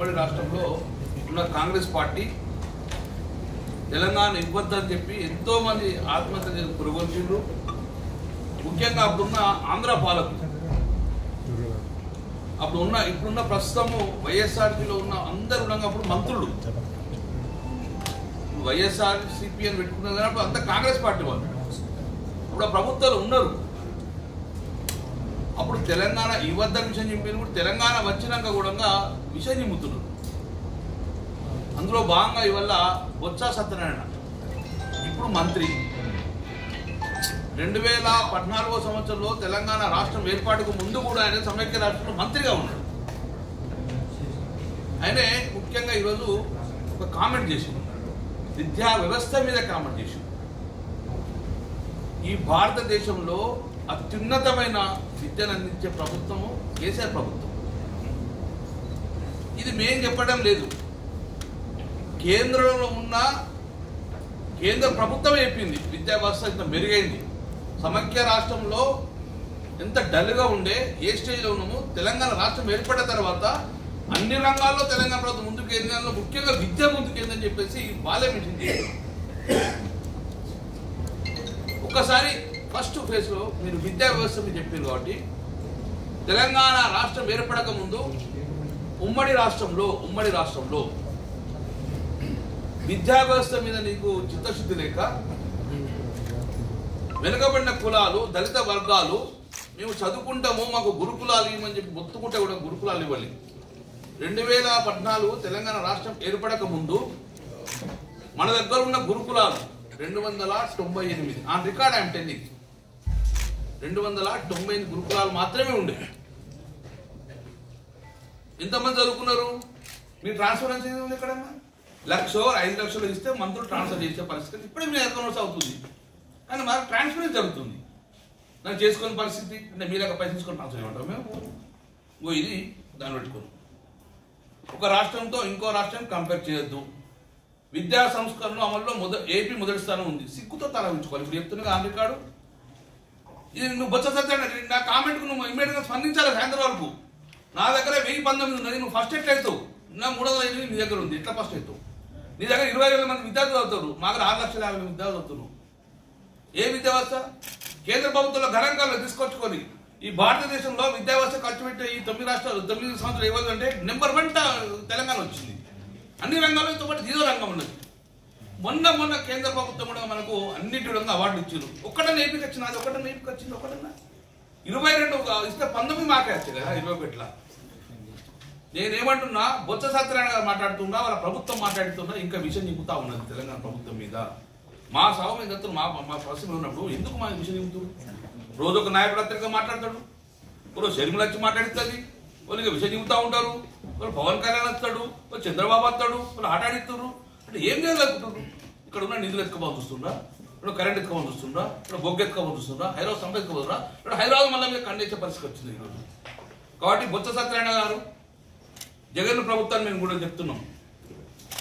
ఉమ్మడి రాష్ట్రంలో ఉన్న కాంగ్రెస్ పార్టీ తెలంగాణ ఇవ్వద్దని చెప్పి ఎంతో మంది ఆత్మహత్య చేసి ముఖ్యంగా అప్పుడున్న ఆంధ్ర పాలకులు. అప్పుడు ఉన్న ఇప్పుడున్న ప్రస్తుతము వైఎస్ఆర్సీలో ఉన్న అందరు ఉండగా అప్పుడు మంత్రులు. వైఎస్ఆర్ సిపి అని పెట్టుకున్నారు కానీ అప్పుడు అంతా కాంగ్రెస్ పార్టీ వాళ్ళు. ఇప్పుడు ఆ ప్రభుత్వాలు ఉన్నారు. అప్పుడు తెలంగాణ ఇవ్వద్దని విషయం చెప్పిన కూడా తెలంగాణ వచ్చినాక కూడా విషయం చెబుతున్నారు. అందులో భాగంగా ఇవల్ల బొత్స సత్యనారాయణ. ఇప్పుడు మంత్రి. రెండు వేల పద్నాలుగో సంవత్సరంలో తెలంగాణ రాష్ట్రం ఏర్పాటుకు ముందు కూడా ఆయన సమైక్య రాష్ట్రంలో మంత్రిగా ఉన్నాడు. ఆయనే ముఖ్యంగా ఈరోజు ఒక కామెంట్ చేసి విద్యా వ్యవస్థ మీద కామెంట్ చేసి ఈ భారతదేశంలో అత్యున్నతమైన విద్యను అందించే ప్రభుత్వము కేసీఆర్ ప్రభుత్వం. ఇది మేం చెప్పడం లేదు. కేంద్రంలో ఉన్న కేంద్ర ప్రభుత్వం చెప్పింది విద్యా వ్యవస్థ ఇంత మెరుగైంది. సమైక్య రాష్ట్రంలో ఎంత డల్గా ఉండే ఏ స్టేజ్లో ఉన్నామో తెలంగాణ రాష్ట్రం ఏర్పడిన తర్వాత అన్ని రంగాల్లో తెలంగాణ ప్రభుత్వం ముందుకు కేంద్రంలో ముఖ్యంగా విద్య ముందుకేందని చెప్పేసి బాలే మిషన్ ఒక్కసారి ఫస్ట్ ఫేజ్లో మీరు విద్యా వ్యవస్థ మీద చెప్పారు కాబట్టి తెలంగాణ రాష్ట్రం ఏర్పడక ముందు ఉమ్మడి రాష్ట్రంలో ఉమ్మడి రాష్ట్రంలో విద్యా వ్యవస్థ మీద నీకు చిత్తశుద్ధి లేక వెనుకబడిన కులాలు దళిత వర్గాలు మేము చదువుకుంటాము మాకు గురుకులాలు ఇవ్వమని చెప్పి మొత్తుకుంటే కూడా గురుకులాలు ఇవ్వాలి. రెండు వేల పద్నాలుగు తెలంగాణ రాష్ట్రం ఏర్పడక ముందు మన దగ్గర ఉన్న గురుకులాలు రెండు వందల తొంభై ఎనిమిది. ఆ రికార్డ్ ఐఎమ్ నీకు. రెండు వందల తొంభై ఎనిమిది గురుకులాలు మాత్రమే ఉండే. ఎంతమంది చదువుకున్నారు? మీ ట్రాన్స్ఫర్ ఎంత ఉంది ఎక్కడన్నా లక్ష ఐదు లక్షలు ఇస్తే మంత్రులు ట్రాన్స్ఫర్ చేసే పరిస్థితి ఇప్పుడే మీ అకౌంట్స్ అవుతుంది. కానీ మాకు ట్రాన్స్ఫర్ జరుగుతుంది? నాకు చేసుకునే పరిస్థితి అంటే మీరు పైసలు తీసుకొని ట్రాన్స్ఫర్ చేయమంటాం మేము? ఇది దాన్ని పెట్టుకోను. ఒక రాష్ట్రంతో ఇంకో రాష్ట్రం కంపేర్ చేయొద్దు. విద్యా సంస్కరణ అమల్లో మొద ఏపీ మొదటి స్థానం ఉంది. సిగ్గుతో తల ఉంచుకోవాలి ఇప్పుడు చెప్తున్నా ఆన్ రికార్డు ఇది నువ్వు బొత్స సత్యాన్ని నా కామెంట్కు నువ్వు ఇమీడియట్గా స్పందించాలి సాయంత్రం వరకు. నా దగ్గర వెయ్యి పంతొమ్మిది ఉన్నది నువ్వు ఫస్ట్ ఎట్లా అవుతావు నా మూడు వందల ఎనిమిది నీ దగ్గర ఉంది ఎట్లా ఫస్ట్ అవుతావు నీ దగ్గర ఇరవై వేల మంది విద్యార్థులు అవుతారు మా దగ్గర ఆరు లక్షల యాభై విద్యార్థులు అవుతున్నారు ఏ విద్యా వ్యవస్థ? కేంద్ర ప్రభుత్వంలో గణాంకాలు తీసుకొచ్చుకొని ఈ భారతదేశంలో విద్యా వ్యవస్థ ఖర్చు పెట్టే ఈ తొమ్మిది రాష్ట్రాలు తొమ్మిది సంవత్సరాలు ఇవ్వాలంటే నెంబర్ వన్ తెలంగాణ వచ్చింది. అన్ని రంగాలతో పాటు జీరో రంగం ఉన్నది. మొన్న మొన్న కేంద్ర ప్రభుత్వం కూడా మనకు అన్నిటి విధంగా అవార్డు ఇచ్చారు ఒక్కటే నేర్పికొచ్చింది అది ఒకటే నేర్పికొచ్చింది వచ్చింది ఒకటన్నా ఇరవై రెండు ఇస్తే పంతొమ్మిది మాకే వచ్చాయి కదా ఇరవై ఒకటిలా నేనేమంటున్నా బొత్స సత్యనారాయణ గారు మాట్లాడుతున్నా వాళ్ళ ప్రభుత్వం మాట్లాడుతున్నా ఇంకా విషయం నింపుతా ఉన్నది తెలంగాణ ప్రభుత్వం మీద. మా సభ మీద మా మా ప్రశ్న ఉన్నప్పుడు ఎందుకు మా విషయం నింపుతారు? రోజు ఒక నాయకుడు మాట్లాడతాడు. రోజు షర్మిల వచ్చి మాట్లాడుతుంది. వాళ్ళు ఇంకా విషయం నింపుతా ఉంటారు. వాళ్ళు పవన్ కళ్యాణ్ వస్తాడు. వాళ్ళు చంద్రబాబు వస్తాడు. వాళ్ళు ఆటాడిస్తారు అంటే ఏం చేయగలుగుతున్నారు ఇక్కడ ఉన్న నిధులు ఎత్తుకోవాల్సి వస్తుందా ఇక్కడ కరెంట్ ఎత్తుకోవాల్సి వస్తుందా ఇక్కడ బొగ్గు ఎత్తుకోవాల్సి వస్తుందా హైదరాబాద్ సంపాదించుకోవద్దా ఇక్కడ హైదరాబాద్ మళ్ళీ మీద ఖండించే పరిస్థితి వచ్చింది ఈరోజు. కాబట్టి బొత్స సత్యనారాయణ గారు జగన్ ప్రభుత్వాన్ని మేము కూడా చెప్తున్నాం.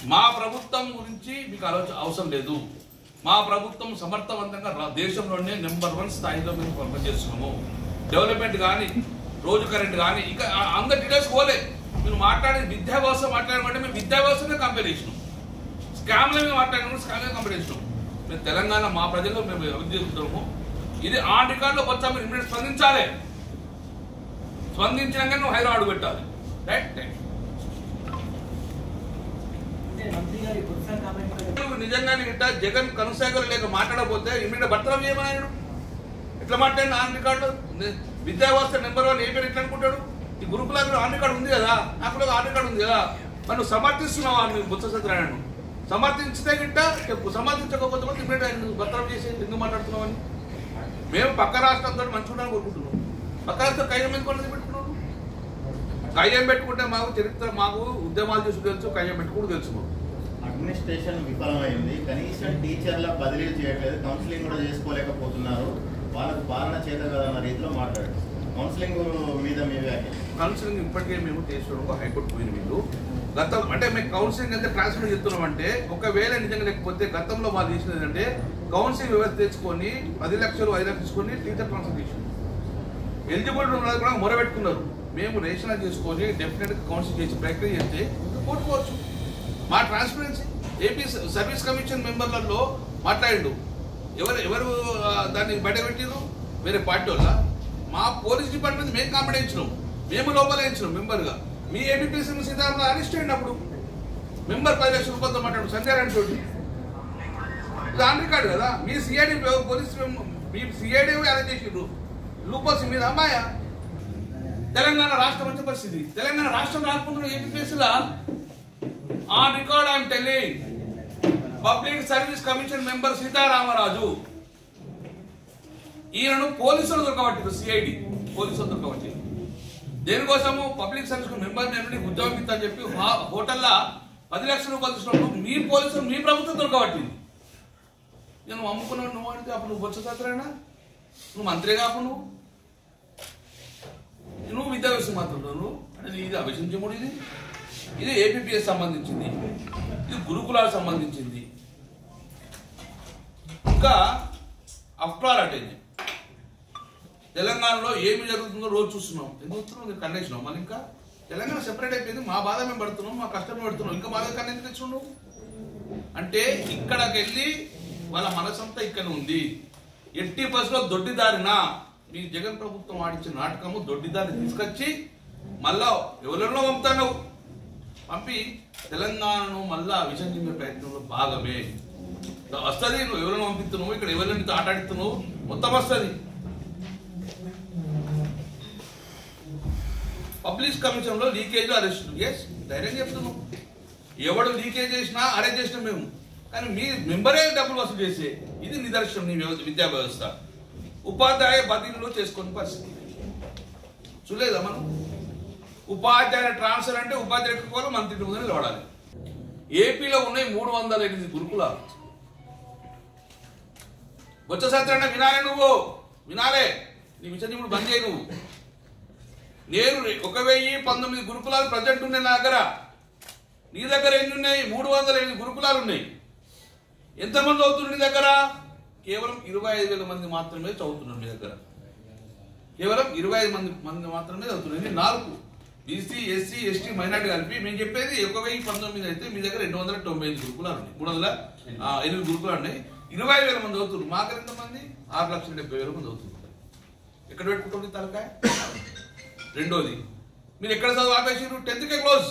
మా ప్రభుత్వం గురించి మీకు ఆలోచన అవసరం లేదు. మా ప్రభుత్వం సమర్థవంతంగా దేశంలోనే నెంబర్ వన్ స్థాయిలో మేము పనిచేస్తున్నాము డెవలప్మెంట్ కానీ రోజు కరెంట్ కానీ ఇంకా ఆ- అందరి డీటెయిల్స్ పోలే. మీరు మాట్లాడే విద్యాభ్యాసం మాట్లాడమంటే మేము విద్యాభ్యాసమే కంపేర్ చేసినాం. స్కామ్ల మీద మాట్లాడినప్పుడు స్కామ్ కంపేర్ చేసినాం మేము తెలంగాణ మా ప్రజల్లో మేము అభివృద్ధి చేస్తున్నాము ఇది ఆ రికార్డులో వచ్చా మీరు ఇమ్మీడియట్ స్పందించాలి. స్పందించినాక నువ్వు హైదరాబాద్ పెట్టాలి. రైట్ కూడా నిజంగానే ఇట్లా జగన్ కనుసాగలు లేక మాట్లాడకపోతే ఇమీడియట్ భర్తరం చేయమన్నాడు ఎట్లా మాట్లాడిన ఆన్ రికార్డు ని- విద్యా వ్యవస్థ నెంబర్ వన్ ఏ పేరు ఎట్లా అనుకుంటాడు? ఈ గురుకులకు ఆన్ రికార్డు ఉంది కదా? నాకు ఆన్ రికార్డు ఉంది కదా? నువ్వు సమర్థిస్తున్నావా? నువ్వు బుత్స సత్యనారాయణ సమర్థించితే గిట్ట చెప్పు సమర్థించకపోతే మాత్రం ఇమీడియట్ ఆయన నువ్వు చేసి ఎందుకు మాట్లాడుతున్నామని మేము పక్క రాష్ట్రంతో మంచిగా కోరుకుంటున్నాం. పక్క రాష్ట్రం కయ్యం ఎందుకు పెట్టుకున్నాడు? కయ్యం పెట్టుకుంటే మాకు చరిత్ర మాకు ఉద్యమాలు చేసి తెలుసు కయ్యం పెట్టుకుంటూ తెలుసు మాకు. అడ్మినిస్ట్రేషన్ విఫలమైంది. కనీసం టీచర్ల బదిలీలు చేయట్లేదు. కౌన్సిలింగ్ కూడా చేసుకోలేకపోతున్నారు. వాళ్ళకు పాలన చేత అన్న రీతిలో మాట్లాడారు. కౌన్సిలింగ్ మీద కౌన్సిలింగ్ ఇప్పటికే మేము తీసుకోవడం హైకోర్టు పోయిన వీళ్ళు. గతం అంటే మేము కౌన్సిలింగ్ అయితే ట్రాన్స్ఫర్ చేస్తున్నామంటే ఒకవేళ నిజంగా లేకపోతే గతంలో వాళ్ళు చేసినది ఏంటంటే కౌన్సిలింగ్ వ్యవస్థ తెచ్చుకొని పది లక్షలు ఐదు లక్షలు తీసుకొని టీచర్ ట్రాన్స్ఫర్ చేసి ఎలిజిబుల్ ఉన్నది కూడా మొరబెట్టుకున్నారు. మేము రేషన్ తీసుకొని డెఫినెట్గా కౌన్సిల్ చేసి ప్రక్రియ చేస్తే కోరుకోవచ్చు మా ట్రాన్స్పరెన్సీ ఏపీ సర్వీస్ కమిషన్ మెంబర్లలో మాట్లాడిండు. ఎవరు ఎవరు దాన్ని బయట పెట్టిరు వేరే పార్టీ వాళ్ళ? మా పోలీస్ డిపార్ట్మెంట్ మేము కాంపిటీ ఇచ్చినాం. మేము లోపల ఇచ్చినాం మెంబర్గా. మీ ఏపీపీసీ సీతారామన్ అరెస్ట్ అయ్యింది అప్పుడు. మెంబర్ పది లక్షల రూపాయలతో మాట్లాడు సంజయ్ రెడ్డి తోటి. ఇది ఆన్ కదా? మీ సిఐడి పోలీస్ మీ సిఐడి అరెస్ట్ చేసిండ్రు. లూపస్ మీద అమ్మాయా? తెలంగాణ రాష్ట్రం వచ్చే పరిస్థితి. తెలంగాణ రాష్ట్రం రాకుండా ఏపీఎస్లా on record I'm telling. Public service commission member Sitaramaraju. ఈయనను పోలీసులు దొరకబట్టారు సిఐడి పోలీసులు దొరకబట్టి దేనికోసము? పబ్లిక్ సర్వీస్ మెంబర్ నేను ఉద్యోగం ఇస్తా అని చెప్పి హోటల్లో పది లక్షల రూపాయలు తీసుకున్నప్పుడు మీ పోలీసులు మీ ప్రభుత్వం దొరకబట్టింది. నేను అమ్ముకున్నాను నువ్వు అంటే అప్పుడు నువ్వు బొత్స నువ్వు మంత్రి కాపు నువ్వు. నువ్వు విద్యా వ్యవస్థ మాత్రం నువ్వు. అంటే ఇది అభిషించముడు ఇది. ఇది ఏపీపీఎస్ సంబంధించింది. ఇది గురుకులాలకు సంబంధించింది. ఇంకా అఫ్రాల్ అంటే తెలంగాణలో ఏమి జరుగుతుందో రోజు చూస్తున్నాం. ఎందుకు చూస్తున్నాం కండేసినాం మనం ఇంకా తెలంగాణ సెపరేట్ అయిపోయింది. మా బాధ మేము పడుతున్నాం మా కష్టం మేము పడుతున్నాం. ఇంకా బాధ కన్నెందుకు తెచ్చుండు? అంటే ఇక్కడికి వెళ్ళి వాళ్ళ మనసంతా ఇక్కడ ఉంది. ఎట్టి బస్సులో దొడ్డిదారిన మీ జగన్ ప్రభుత్వం ఆడించిన నాటకము దొడ్డిదారిని తీసుకొచ్చి మళ్ళా ఎవరెన్నో పంపుతాను పంపి తెలంగాణను మళ్ళా విసర్జించే ప్రయత్నంలో భాగమే. వస్తుంది నువ్వు ఎవరైనా పంపిస్తున్నావు? ఇక్కడ ఎవరైనా ఆట ఆడుతున్నావు మొత్తం వస్తుంది. పబ్లిక్ కమిషన్లో లీకేజ్ అరెస్టులు. ఎస్ ధైర్యం చెప్తున్నాం. ఎవడు లీకేజ్ చేసినా అరెస్ట్ చేసినా మేము. కానీ మీ మెంబరే డబ్బులు వసూలు చేసే ఇది నిదర్శనం నీ విద్యా వ్యవస్థ. ఉపాధ్యాయ బదిలీలో చేసుకునే పరిస్థితి. చూడలేదా మనం? ఉపాధ్యాయ ట్రాన్స్ఫర్ అంటే ఉపాధ్యాయ ఎక్కువ మంత్రి ముందు నిలబడాలి. ఏపీలో ఉన్నాయి మూడు వందల ఎనిమిది గురుకులాలు. వచ్చే సత్యనారాయణ వినాలే నువ్వు. వినాలే. నీ విషయం ఇప్పుడు బంద్ చేయి నువ్వు. నేను ఒక వెయ్యి పంతొమ్మిది గురుకులాలు ప్రజెంట్ ఉన్నాయి నా దగ్గర. నీ దగ్గర ఎన్ని ఉన్నాయి? మూడు వందల ఎనిమిది గురుకులాలు ఉన్నాయి. ఎంతమంది చదువుతున్నారు నీ దగ్గర? కేవలం ఇరవై ఐదు వేల మంది మాత్రమే చదువుతున్నారు మీ దగ్గర. కేవలం ఇరవై ఐదు మంది మంది మాత్రమే చదువుతున్నారు. నాలుగు. బీసీ ఎస్సీ ఎస్టీ మైనార్టీ కలిపి మేము చెప్పేది ఒక వెయ్యి పంతొమ్మిది అయితే మీ దగ్గర రెండు వందల తొంభై ఐదు గురుకులాలు ఉన్నాయి. మూడు వందల ఎనిమిది గురుకులాలు ఉన్నాయి. ఇరవై వేల మంది చదువుతున్నారు. మా దగ్గర ఎంతమంది? ఆరు లక్షల డెబ్బై వేల మంది చదువుతున్నారు. ఎక్కడ పెట్టుకుంటుంది తలకాయ? రెండోది. మీరు ఎక్కడ చదువు ఆపేసారు టెన్త్కే క్లోజ్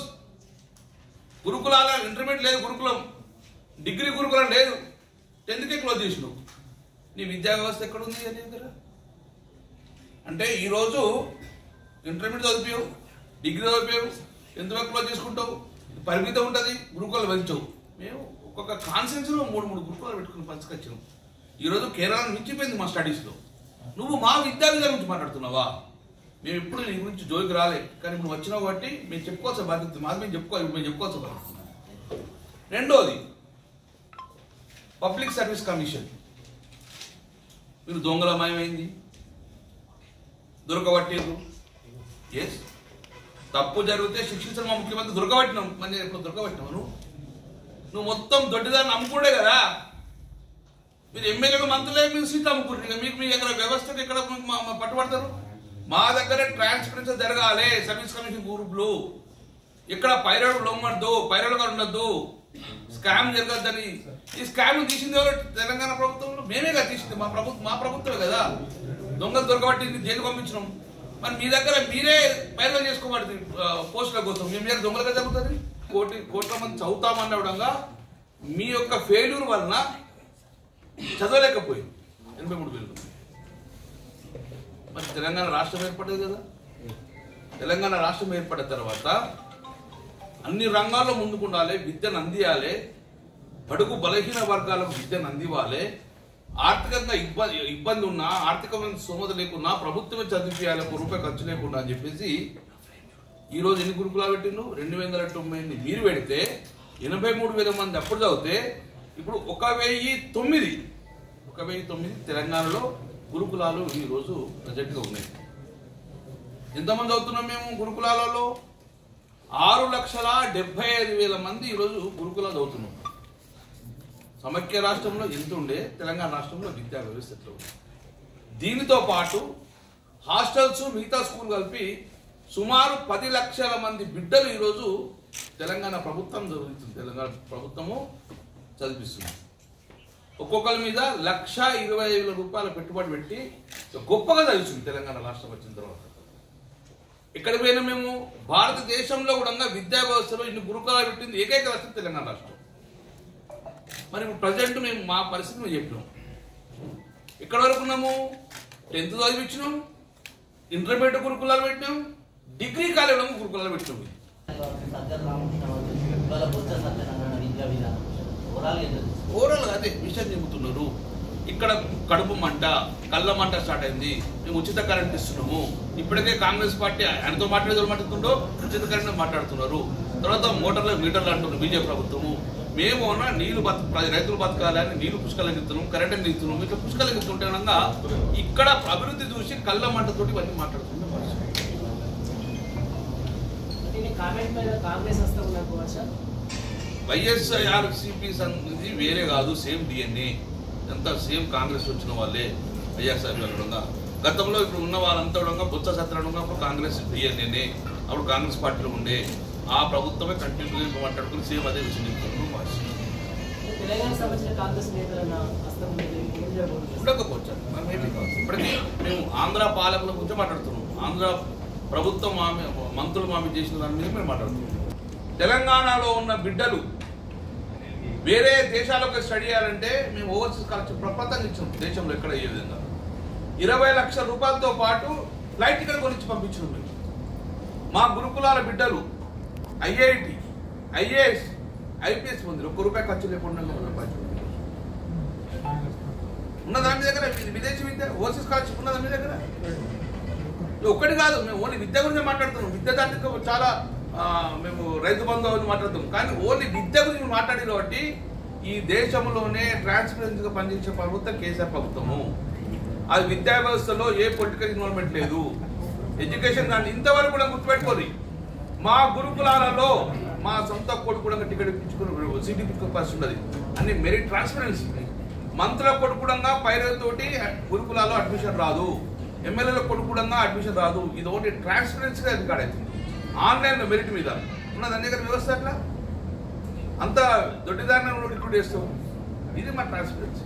గురుకులాల ఇంటర్మీడియట్ లేదు గురుకులం. డిగ్రీ గురుకులం లేదు. టెన్త్కే క్లోజ్ చేసినావు. నీ విద్యా వ్యవస్థ ఎక్కడ ఉంది అని దగ్గర? అంటే ఈరోజు ఇంటర్మీడియట్ చదివావు డిగ్రీ చదివావు ఎంతవరకు క్లోజ్ చేసుకుంటావు. పరిమితం ఉంటుంది గురుకులాలు పెంచవు మేము ఒక్కొక్క కాన్సెన్స్లో మూడు మూడు గురుకులాలు పెట్టుకుని పంచుకొచ్చాం ఈరోజు కేరళ మించిపోయింది మా స్టడీస్లో నువ్వు మా విద్యా విద్య గురించి మాట్లాడుతున్నావా? మేము ఎప్పుడు నీ గురించి జోలికి రాలే. కానీ నువ్వు వచ్చినావు కాబట్టి మేము చెప్పుకోవాల్సిన బాధ్యత మాది మేము చెప్పుకోవాలి. మేము చెప్పుకోవాల్సిన బాధ్యత రెండోది పబ్లిక్ సర్వీస్ కమిషన్. మీరు దొంగలమయమైంది దొరకబట్టేరు ఎస్ తప్పు జరిగితే శిక్షించడం మా ముఖ్యమంత్రి దొరకబట్టినాం. మరి నేను ఎప్పుడు దొరకబట్టినావు? నువ్వు? నువ్వు మొత్తం దొడ్డిదాన్ని అమ్ముకోడే కదా. మీరు ఎమ్మెల్యేలు మంత్రులే మీరు సీట్లు అమ్ముకుంటారు మీకు మీ దగ్గర వ్యవస్థకు ఎక్కడ పట్టుబడతారు? మా దగ్గర ట్రాన్స్పరెన్సీ జరగాలి. సర్వీస్ కమిషన్ గ్రూప్లు ఇక్కడ పైరడు లొమ్మద్దు పైరడుగా ఉండద్దు. స్కామ్ జరగద్దని. ఈ స్కామ్ తీసింది ఎవరు? తెలంగాణ ప్రభుత్వంలో మేమే కదా తీసింది. మా ప్రభుత్వం మా ప్రభుత్వమే కదా. దొంగలు దొరకబట్టి జైలు పంపించినాం. మరి మీ దగ్గర మీరే పైరలు చేసుకోబడి పోస్టుల కోసం మీ మీద దొంగలుగా జరుగుతుంది? కోటి కోట్ల మంది చదువుతామన్న మీ యొక్క ఫెయిల్యూర్ వలన చదవలేకపోయింది. ఎనభై మూడు వేలు. మరి తెలంగాణ రాష్ట్రం ఏర్పడేది కదా. తెలంగాణ రాష్ట్రం ఏర్పడిన తర్వాత అన్ని రంగాల్లో ముందుకు ఉండాలి విద్యను అందియాలి బడుగు బలహీన వర్గాలకు విద్యను అందివ్వాలి. ఆర్థికంగా ఇబ్బంది ఇబ్బంది ఉన్నా ఆర్థికమైన స్తోమత లేకున్నా ప్రభుత్వమే చదివించాలి ఒక రూపాయి ఖర్చు లేకుండా అని చెప్పేసి ఈరోజు ఎన్ని గురుకులాలు పెట్టిండు రెండు వందల తొంభై మీరు పెడితే ఎనభై మూడు వేల మంది అప్పుడు చదివితే ఇప్పుడు ఒక వెయ్యి తొమ్మిది. ఒక వెయ్యి తొమ్మిది తెలంగాణలో గురుకులాలు ఈ రోజు ప్రజెంట్గా ఉన్నాయి. ఎంతమంది అవుతున్నాం మేము గురుకులాలలో? ఆరు లక్షల డెబ్బై ఐదు వేల మంది ఈరోజు గురుకులాలు చదువుతున్నాం సమైక్య రాష్ట్రంలో ఎంత ఉండే? తెలంగాణ రాష్ట్రంలో విద్యా వ్యవస్థ ఎట్లా దీనితో పాటు హాస్టల్స్ మిగతా స్కూల్ కలిపి సుమారు పది లక్షల మంది బిడ్డలు ఈరోజు తెలంగాణ ప్రభుత్వం జరుగుతుంది తెలంగాణ ప్రభుత్వము చదివిస్తుంది. ఒక్కొక్కరి మీద లక్ష ఇరవై వేల రూపాయల పెట్టుబడి పెట్టి గొప్పగా చదివిస్తుంది తెలంగాణ రాష్ట్రం వచ్చిన తర్వాత. ఎక్కడికి పోయినా మేము? భారతదేశంలో కూడా విద్యా వ్యవస్థలో ఇన్ని గురుకులాలు పెట్టింది ఏకైక రాష్ట్రం తెలంగాణ రాష్ట్రం. మరి ఇప్పుడు ప్రజెంట్ మేము మా పరిస్థితి మేము చెప్పినాం. ఎక్కడ వరకు ఉన్నాము? టెన్త్ చదివించినాం. ఇంటర్మీడియట్ గురుకులాలు పెట్టినాం. డిగ్రీ కాలేజీలో గురుకులాలు పెట్టినాం. సత్యనారాయణ విద్యా విధానం. ఓవరాల్గా అదే విషయం చెబుతున్నారు ఇక్కడ కడుపు మంట కళ్ళ మంట స్టార్ట్ అయింది. మేము ఉచిత కరెంట్ ఇస్తున్నాము. ఇప్పటికే కాంగ్రెస్ పార్టీ ఆయనతో మాట్లాడేది మాట్లాడుతుండో ఉచిత కరెంట్ మాట్లాడుతున్నారు. తర్వాత మోటార్లు మీటర్లు అంటున్నారు బీజేపీ ప్రభుత్వము. మేము అన్నా నీళ్ళు బతు రైతులు బతకాలని నీళ్ళు పుష్కలంగా ఇస్తున్నాం కరెంట్ ఇస్తున్నాం ఇట్లా పుష్కలంగా అనగా ఇక్కడ అభివృద్ధి చూసి కళ్ళ మంటతోటి ఇవన్నీ మాట్లాడుతున్నాం కాంగ్రెస్ కామెంట్ మీద కాంగ్రెస్ వస్తా ఉండకపోవచ్చా వైఎస్ఆర్ సిపి అనేది వేరే కాదు సేమ్ డిఎన్ఏ అంతా సేమ్ కాంగ్రెస్ వచ్చిన వాళ్ళే వైఎస్ఆర్ కూడా. గతంలో ఇప్పుడు ఉన్న వాళ్ళంతా కూడా బుద్ధ సత్యనారాయణ అప్పుడు కాంగ్రెస్ డిఎన్ఏనే అప్పుడు కాంగ్రెస్ పార్టీలో ఉండే. ఆ ప్రభుత్వమే కంటిన్యూగా మాట్లాడుకుని సేమ్ అదే విషయం ఉండకపోవచ్చు ఇప్పటికీ మేము ఆంధ్ర పాలకుల గురించి మాట్లాడుతున్నాం. ఆంధ్ర ప్రభుత్వం మామి మంత్రులు మామి చేసిన దాని మీద మేము మాట్లాడుతున్నాం. తెలంగాణలో ఉన్న బిడ్డలు వేరే దేశాలకు స్టడీ చేయాలంటే మేము ఓవర్సీస్ ఖర్చు ప్రపంచం ఇచ్చాం దేశంలో ఎక్కడ ఏ విధంగా? ఇరవై లక్షల రూపాయలతో పాటు ఫ్లైట్ టికెట్ కొనిచ్చి పంపించినాం మేము. మా గురుకులాల బిడ్డలు ఐఐటి ఐఏఎస్ ఐపీఎస్ పొందిరు ఒక్క రూపాయి ఖర్చు లేకుండా ఉన్న దాని దగ్గర విదేశీ విద్య ఓవర్సీస్ స్కాలర్షిప్ ఉన్న దాని దగ్గర ఒక్కటి కాదు మేము ఓన్లీ విద్య గురించి మాట్లాడుతున్నాం. విద్య దానికి చాలా మేము రైతు బంధు గురించి కానీ ఓన్లీ విద్య గురించి మాట్లాడి కాబట్టి ఈ దేశంలోనే ట్రాన్స్పరెన్సీగా పనిచేసే ప్రభుత్వం కేసీఆర్ ప్రభుత్వము. అది విద్యా వ్యవస్థలో ఏ పొలిటికల్ ఇన్వాల్వ్మెంట్ లేదు. ఎడ్యుకేషన్ దాన్ని ఇంతవరకు కూడా గుర్తుపెట్టుకోరు మా గురుకులాలలో మా సొంత కొడుకు కూడా టికెట్ ఇప్పించుకుని సీట్ ఇప్పించుకునే పరిస్థితి ఉన్నది. అన్ని మెరిట్ ట్రాన్స్పరెన్సీ మంత్రుల కొడుకుడంగా పైరతోటి గురుకులాలో అడ్మిషన్ రాదు. ఎమ్మెల్యేల కొడుకుడంగా అడ్మిషన్ రాదు. ఇది ఒకటి ట్రాన్స్పరెన్సీగా రికార్డ్ అవుతుంది. ఆన్లైన్ మెరిట్ మీద. ఉన్నది అన్ని దగ్గర వ్యవస్థ అట్లా అంత దొడ్డిదారిని రిక్రూట్ చేస్తాం ఇది మా ట్రాన్స్పరెన్సీ